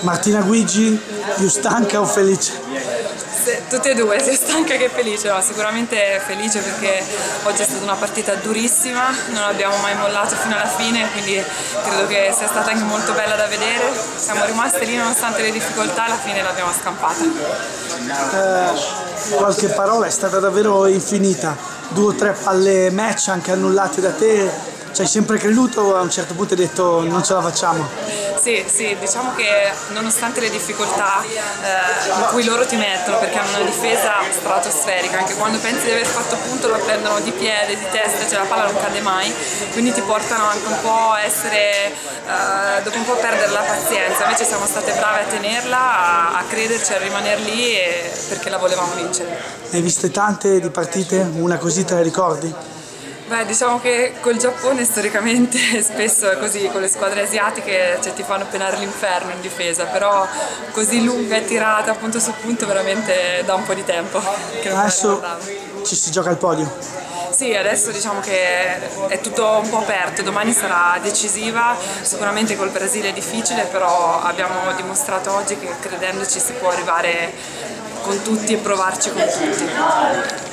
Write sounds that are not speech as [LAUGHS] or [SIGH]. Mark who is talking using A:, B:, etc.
A: Martina Guigi più stanca o felice?
B: Tutte e due, sia stanca che felice, no, sicuramente felice perché oggi è stata una partita durissima, non abbiamo mai mollato fino alla fine, quindi credo che sia stata anche molto bella da vedere, siamo rimasti lì nonostante le difficoltà, alla fine l'abbiamo scampata.
A: Eh, qualche parola è stata davvero infinita, due o tre palle match anche annullate da te, ci hai sempre creduto o a un certo punto hai detto non ce la facciamo?
B: Sì, sì, diciamo che nonostante le difficoltà eh, in cui loro ti mettono, perché hanno una difesa stratosferica, anche quando pensi di aver fatto punto la prendono di piede, di testa, cioè la palla non cade mai, quindi ti portano anche un po' a essere, eh, dopo un po' a perdere la pazienza, invece siamo state brave a tenerla, a, a crederci, a rimanere lì e, perché la volevamo vincere.
A: Ne hai viste tante di partite? Una così te la ricordi?
B: Beh, diciamo che col Giappone storicamente [LAUGHS] spesso è così, con le squadre asiatiche cioè, ti fanno penare l'inferno in difesa, però così lunga e tirata punto su punto veramente da un po' di tempo. [LAUGHS]
A: Adesso ci si gioca al podio.
B: Sì, adesso diciamo che è tutto un po' aperto, domani sarà decisiva, sicuramente col Brasile è difficile, però abbiamo dimostrato oggi che credendoci si può arrivare con tutti e provarci con tutti.